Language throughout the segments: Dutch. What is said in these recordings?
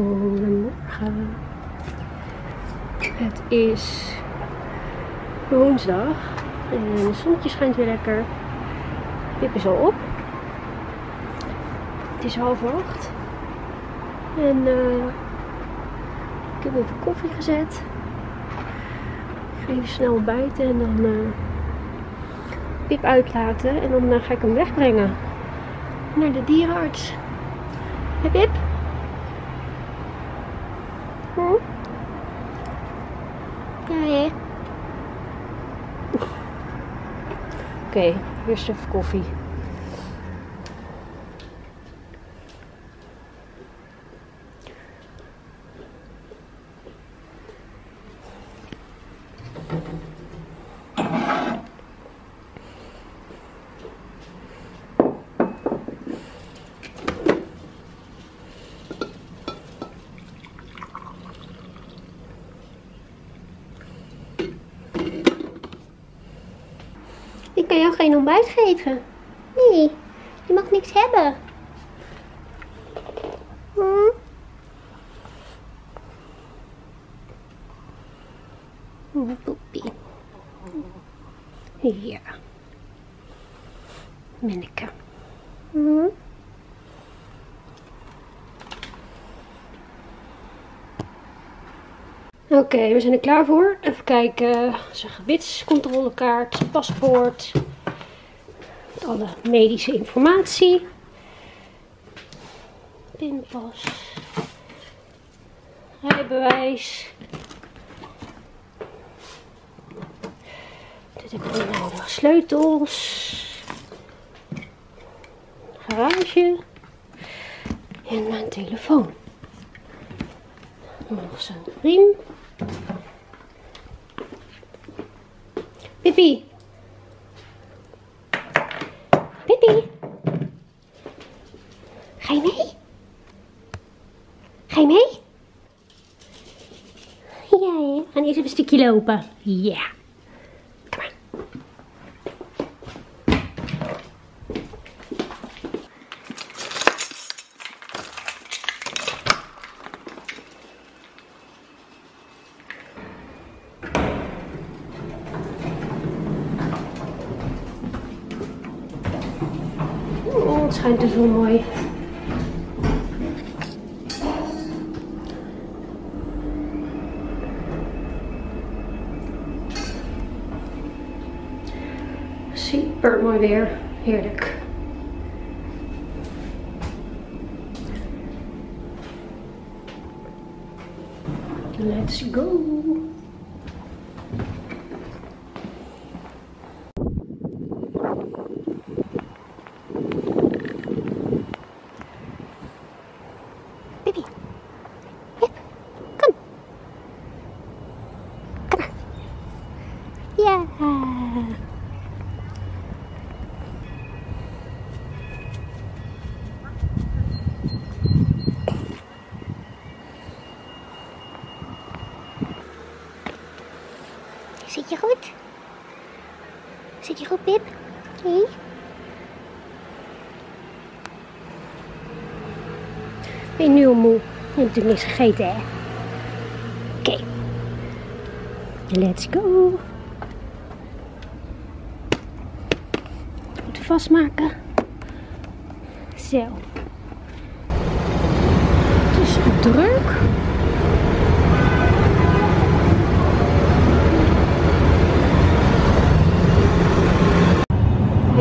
Goedemorgen. Het is woensdag en het zonnetje schijnt weer lekker. Pip is al op. Het is half acht. En eh, ik heb even koffie gezet. Ik ga even snel ontbijten en dan eh, Pip uitlaten. En dan eh, ga ik hem wegbrengen naar de dierenarts. Hé Pip? Hm? Ja, hè? Oké, eerst even koffie. Ik kan jou geen ontbijt geven. Nee, je mag niks hebben. Hm? Poepie. Ja. Minneke. Hm? Oké, we zijn er klaar voor. Even kijken. Zijn gebitscontrolekaart, paspoort. Alle medische informatie. Pinpas. Rijbewijs. Dit heb ik. Sleutels. Garage. En mijn telefoon. Nog zijn riem. Pippi. Pippi. Ga je mee? Ga je mee? Ja, we gaan eerst even een stukje lopen. Ja. Het schijnt dus wel mooi. Super mooi weer. Heerlijk. Let's go. Zit je goed? Zit je goed, Pip? Nee? Ben je nu al moe? Je hebt natuurlijk niks gegeten, hè? Oké. Let's go. Goed vastmaken. Zo. Het is druk.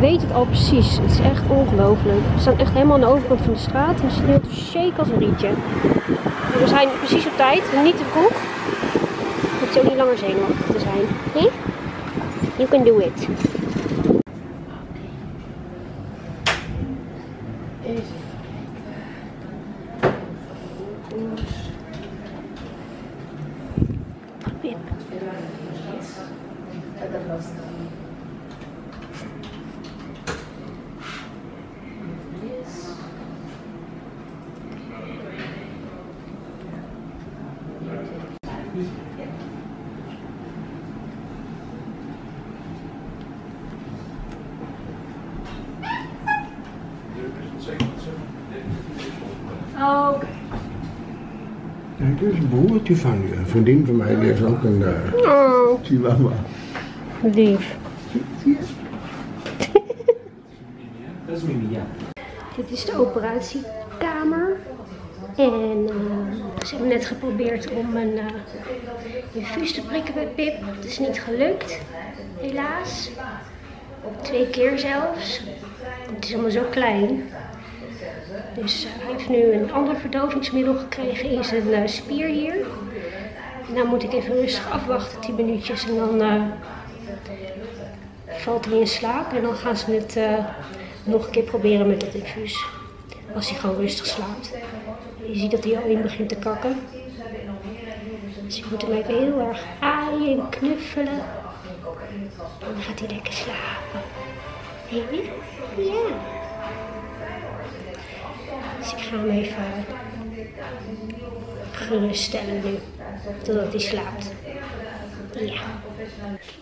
Weet het al precies. Het is echt ongelooflijk. We staan echt helemaal aan de overkant van de straat. En heel te shake als een rietje. We zijn precies op tijd. Niet te vroeg. Je hoeft ook niet langer zenuwachtig te zijn. Nee? You can do it. Pip. Oh, oké. dit is een broertje van je. Een vriendin van mij, die is ook een uh, Oh, chihuahua. lief. Zie je? Dat is Mimi, ja. Dit is de operatiekamer. En eh, ze hebben net geprobeerd om een uh, infuus te prikken bij Pip. Het is niet gelukt, helaas. Twee keer zelfs. Het is allemaal zo klein. Dus eh, hij heeft nu een ander verdovingsmiddel gekregen in zijn eh, spier hier. Dan moet ik even rustig afwachten, 10 minuutjes. En dan eh, valt hij in slaap. En dan gaan ze het nog een keer proberen met het infuus. Als hij gewoon rustig slaapt. Je ziet dat hij al in begint te kakken. Dus je moet hem even heel erg aaien en knuffelen. En dan gaat hij lekker slapen. Baby? Ja. Ik ga hem even geruststellen nu. Totdat hij slaapt. Ja.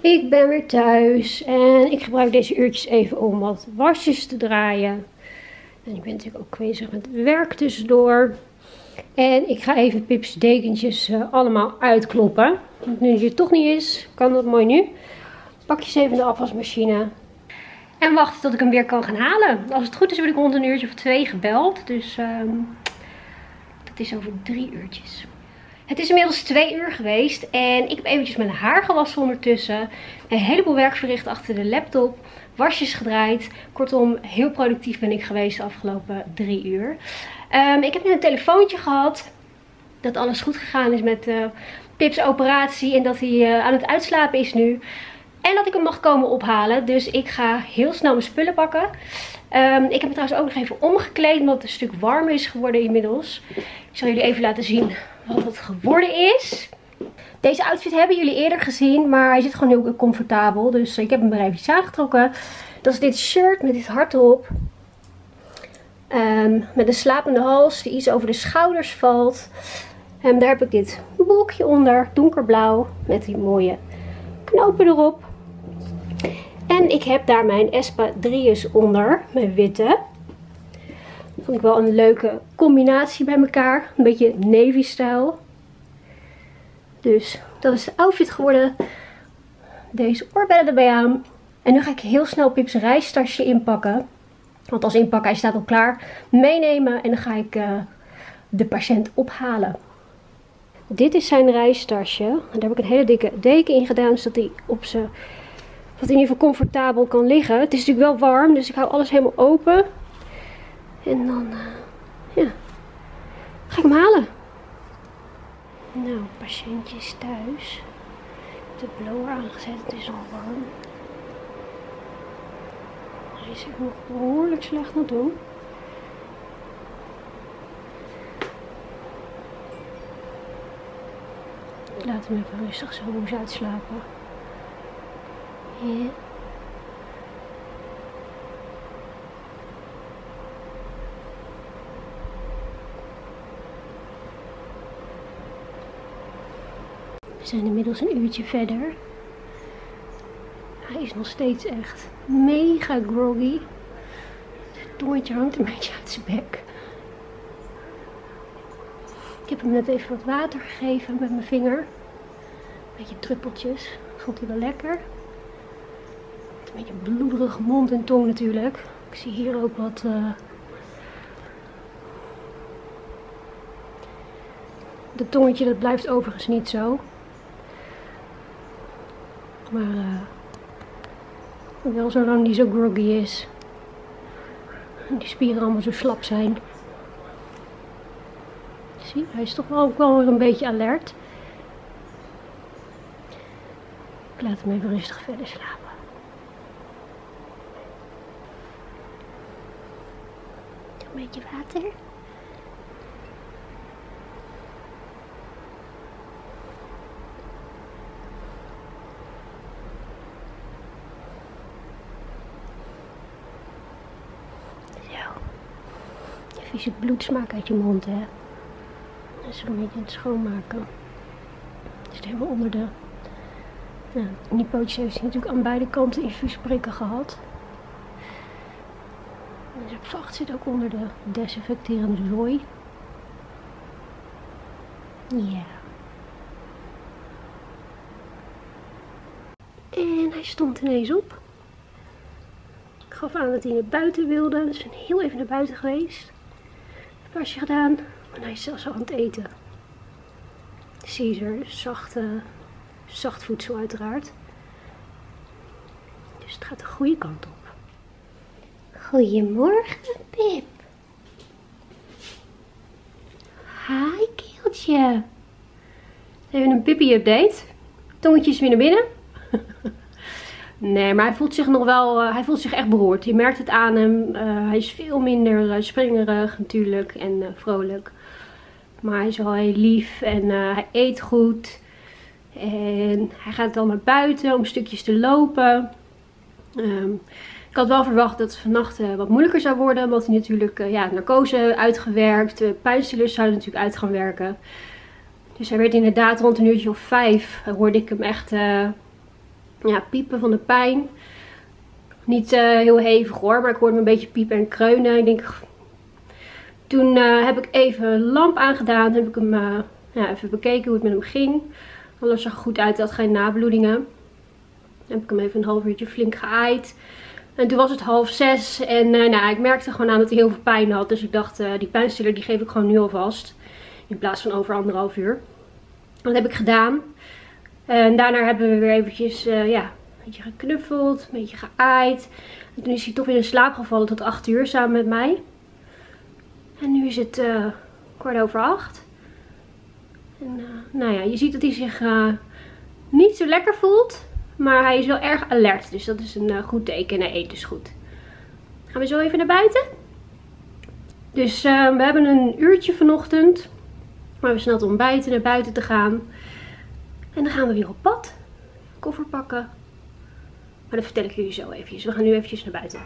Ik ben weer thuis en ik gebruik deze uurtjes even om wat wasjes te draaien. En ik ben natuurlijk ook bezig met werk tussendoor. En ik ga even Pips dekentjes uh, allemaal uitkloppen. Want nu die er toch niet is, kan dat mooi nu. Pak je ze even in de afwasmachine. En wachten tot ik hem weer kan gaan halen. Als het goed is, word ik rond een uurtje of twee gebeld. Dus um, dat is over drie uurtjes. Het is inmiddels twee uur geweest en ik heb eventjes mijn haar gewassen ondertussen. Een heleboel werk verricht achter de laptop. Wasjes gedraaid. Kortom, heel productief ben ik geweest de afgelopen drie uur. Um, ik heb net een telefoontje gehad. Dat alles goed gegaan is met Pips operatie. En dat hij uh, aan het uitslapen is nu. En dat ik hem mag komen ophalen. Dus ik ga heel snel mijn spullen pakken. Um, ik heb het trouwens ook nog even omgekleed. Omdat het een stuk warmer is geworden inmiddels. Ik zal jullie even laten zien wat het geworden is. Deze outfit hebben jullie eerder gezien. Maar hij zit gewoon heel comfortabel. Dus ik heb hem er even aangetrokken. Dat is dit shirt met dit hart erop. Um, met een slapende hals die iets over de schouders valt. En daar heb ik dit bolkje onder. Donkerblauw. Met die mooie knopen erop. En ik heb daar mijn Espadrilles onder. Mijn witte. Vond ik wel een leuke combinatie bij elkaar. Een beetje navy stijl. Dus dat is de outfit geworden. Deze oorbellen erbij aan. En nu ga ik heel snel Pips reistasje inpakken. Want als inpakken, hij staat al klaar. Meenemen en dan ga ik uh, de patiënt ophalen. Dit is zijn reistasje. Daar heb ik een hele dikke deken in gedaan. Zodat hij op zijn... Hij in ieder geval comfortabel kan liggen. Het is natuurlijk wel warm. Dus ik hou alles helemaal open. En dan... Uh, ja. Ga ik hem halen. Nou, patiëntje is thuis. De blower aangezet. Het is al warm. Hij is nog behoorlijk slecht aan het doen. Laat hem even rustig zo moes uitslapen. Ja. We zijn inmiddels een uurtje verder. Hij is nog steeds echt mega groggy. Het tongetje hangt een beetje uit zijn bek. Ik heb hem net even wat water gegeven met mijn vinger. Beetje druppeltjes. Vond hij wel lekker. Een beetje bloederige mond en tong natuurlijk. Ik zie hier ook wat... Uh... De tongetje dat blijft overigens niet zo. Maar... Uh... Wel zolang die zo groggy is. En die spieren allemaal zo slap zijn. Zie, hij is toch ook wel weer een beetje alert. Ik laat hem even rustig verder slapen. Een beetje water. vieze bloedsmaak uit je mond, hè. Dus een beetje het schoonmaken. Het is helemaal onder de... Nou, die pootjes heeft hij natuurlijk aan beide kanten infuusprikken gehad. Dus het vacht zit ook onder de desinfecterende zooi. Ja. En hij stond ineens op. Ik gaf aan dat hij naar buiten wilde. Dus ik ben heel even naar buiten geweest. Een pasje gedaan. En hij is zelfs al aan het eten. Caesar, zacht, uh, zacht voedsel uiteraard. Dus het gaat de goede kant op. Goedemorgen, Pip. Hi, keeltje. Even een Pippi-update. Tongetjes weer naar binnen. nee, maar hij voelt zich nog wel, uh, hij voelt zich echt beroerd. Je merkt het aan hem. Uh, hij is veel minder springerig natuurlijk en vrolijk. Maar hij is wel heel lief en hij eet goed. En hij gaat dan naar buiten om stukjes te lopen. Um, ik had wel verwacht dat het vannacht uh, wat moeilijker zou worden. Omdat hij natuurlijk uh, ja, narcose uitgewerkt. De pijnstillers zouden natuurlijk uit gaan werken. Dus hij werd inderdaad rond een uurtje of vijf. Uh, hoorde ik hem echt ja, piepen van de pijn. Niet heel hevig hoor. Maar ik hoorde hem een beetje piepen en kreunen. Ik denk... Toen heb ik even een lamp aangedaan. Heb ik hem ja, even bekeken hoe het met hem ging. Alles zag goed uit. Had geen nabloedingen. Dan heb ik hem even een half uurtje flink geaaid. En toen was het half zes en uh, nou, ik merkte gewoon aan dat hij heel veel pijn had. Dus ik dacht, uh, die pijnstiller die geef ik gewoon nu alvast. In plaats van over anderhalf uur. Dat heb ik gedaan. En daarna hebben we weer eventjes, uh, ja, een beetje geknuffeld, een beetje geaaid. En toen is hij toch weer in slaap gevallen tot 8 uur samen met mij. En nu is het kwart over acht. En nou ja, je ziet dat hij zich niet zo lekker voelt. Maar hij is wel erg alert. Dus dat is een uh, goed teken. En hij eet dus goed. Gaan we zo even naar buiten. Dus we hebben een uurtje vanochtend. Maar we snel te ontbijten naar buiten te gaan. En dan gaan we weer op pad. Koffer pakken. Maar dat vertel ik jullie zo eventjes. We gaan nu eventjes naar buiten.